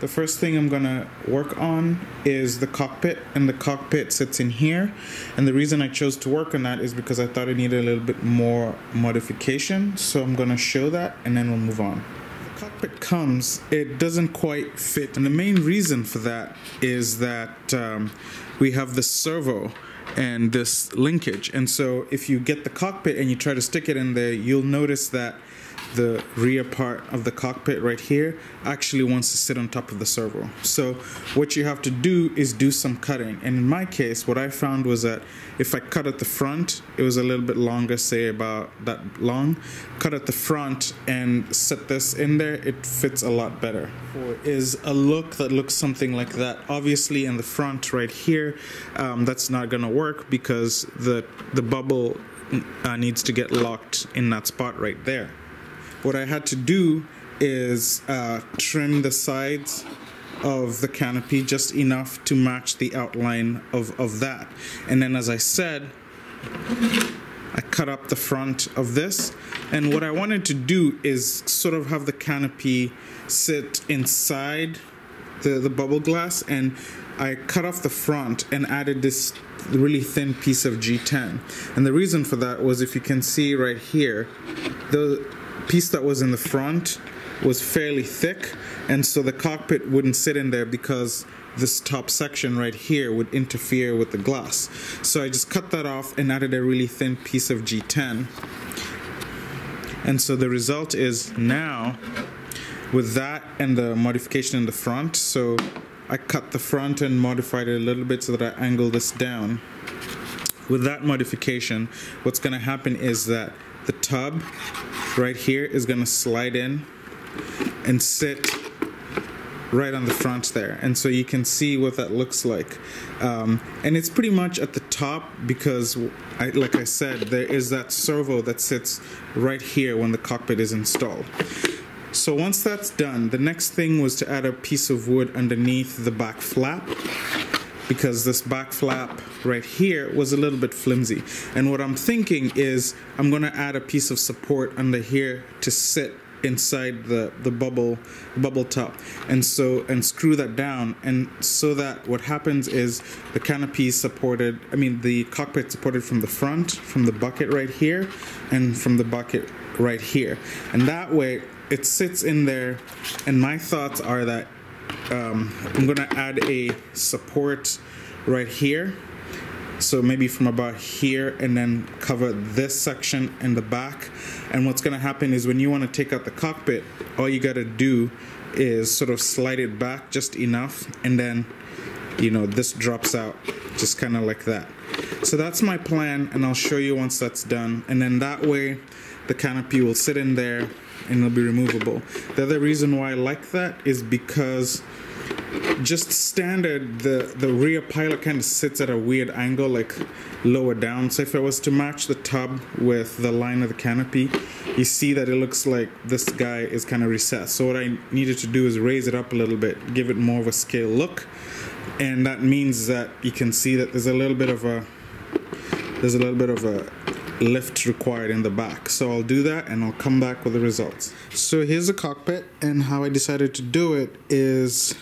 The first thing I'm gonna work on is the cockpit, and the cockpit sits in here. And the reason I chose to work on that is because I thought it needed a little bit more modification. So I'm gonna show that, and then we'll move on. The cockpit comes, it doesn't quite fit, and the main reason for that is that um, we have the servo and this linkage. And so if you get the cockpit and you try to stick it in there, you'll notice that the rear part of the cockpit right here actually wants to sit on top of the servo. So what you have to do is do some cutting. And in my case, what I found was that if I cut at the front, it was a little bit longer, say about that long. Cut at the front and set this in there, it fits a lot better. Is a look that looks something like that. Obviously in the front right here, um, that's not gonna work because the, the bubble uh, needs to get locked in that spot right there. What I had to do is uh, trim the sides of the canopy just enough to match the outline of, of that. And then as I said, I cut up the front of this. And what I wanted to do is sort of have the canopy sit inside the, the bubble glass and I cut off the front and added this really thin piece of G10. And the reason for that was if you can see right here, the piece that was in the front was fairly thick and so the cockpit wouldn't sit in there because this top section right here would interfere with the glass. So I just cut that off and added a really thin piece of G10. And so the result is now with that and the modification in the front, so I cut the front and modified it a little bit so that I angle this down. With that modification, what's going to happen is that the tub right here is going to slide in and sit right on the front there. And so you can see what that looks like. Um, and it's pretty much at the top because I, like I said there is that servo that sits right here when the cockpit is installed. So once that's done the next thing was to add a piece of wood underneath the back flap because this back flap right here was a little bit flimsy. And what I'm thinking is I'm gonna add a piece of support under here to sit inside the, the bubble bubble top. And so and screw that down. And so that what happens is the canopy is supported I mean the cockpit supported from the front from the bucket right here and from the bucket right here. And that way it sits in there. And my thoughts are that um, I'm gonna add a support right here. So maybe from about here and then cover this section in the back. And what's gonna happen is when you want to take out the cockpit all you gotta do is sort of slide it back just enough and then you know this drops out just kind of like that. So that's my plan and I'll show you once that's done. And then that way the canopy will sit in there and it'll be removable. The other reason why I like that is because just standard the the rear pilot kind of sits at a weird angle like lower down. So if I was to match the tub with the line of the canopy you see that it looks like this guy is kind of recessed. So what I needed to do is raise it up a little bit give it more of a scale look. And that means that you can see that there's a little bit of a there's a little bit of a lift required in the back. So I'll do that and I'll come back with the results. So here's the cockpit and how I decided to do it is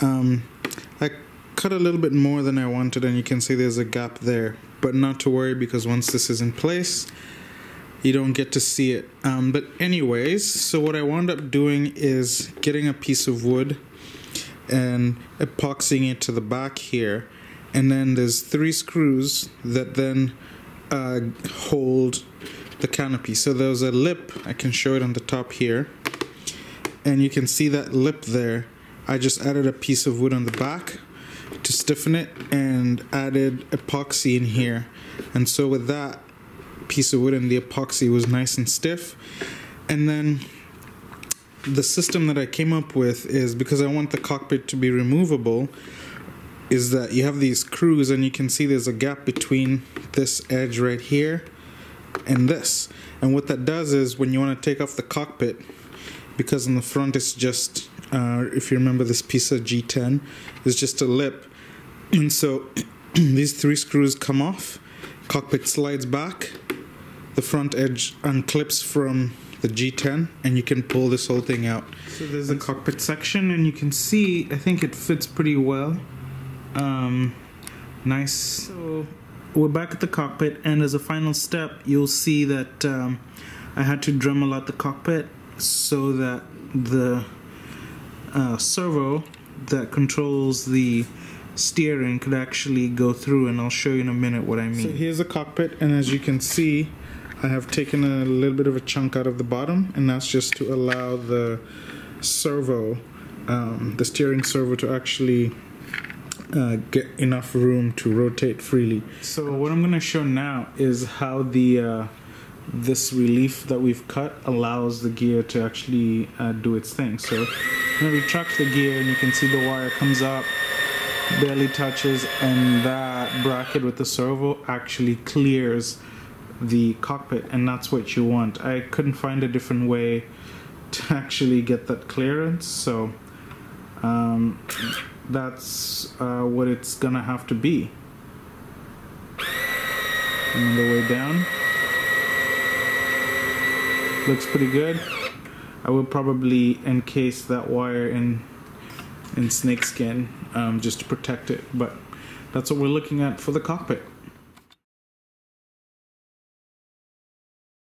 um, I cut a little bit more than I wanted and you can see there's a gap there. But not to worry because once this is in place, you don't get to see it. Um, but anyways, so what I wound up doing is getting a piece of wood and epoxying it to the back here. And then there's three screws that then uh, hold the canopy. So there's a lip, I can show it on the top here. And you can see that lip there. I just added a piece of wood on the back to stiffen it and added epoxy in here. And so with that piece of wood and the epoxy was nice and stiff. And then the system that I came up with is because I want the cockpit to be removable, is that you have these screws and you can see there's a gap between this edge right here and this. And what that does is when you want to take off the cockpit, because in the front it's just, uh, if you remember this piece of G10, is just a lip. And so these three screws come off, cockpit slides back, the front edge unclips from the G10 and you can pull this whole thing out. So there's the cockpit section and you can see I think it fits pretty well. Um, nice. So we're back at the cockpit and as a final step you'll see that um, I had to Dremel out the cockpit so that the uh, servo that controls the steering could actually go through and I'll show you in a minute what I mean. So here's the cockpit and as you can see I have taken a little bit of a chunk out of the bottom and that's just to allow the servo um, the steering servo to actually uh, get enough room to rotate freely. So what I'm going to show now is how the uh, this relief that we've cut allows the gear to actually uh, do its thing. So I'm going to retract the gear and you can see the wire comes up, barely touches, and that bracket with the servo actually clears the cockpit and that's what you want. I couldn't find a different way to actually get that clearance so um, that's uh, what it's gonna have to be. On the way down. Looks pretty good. I will probably encase that wire in in snakeskin um, just to protect it, but that's what we're looking at for the cockpit.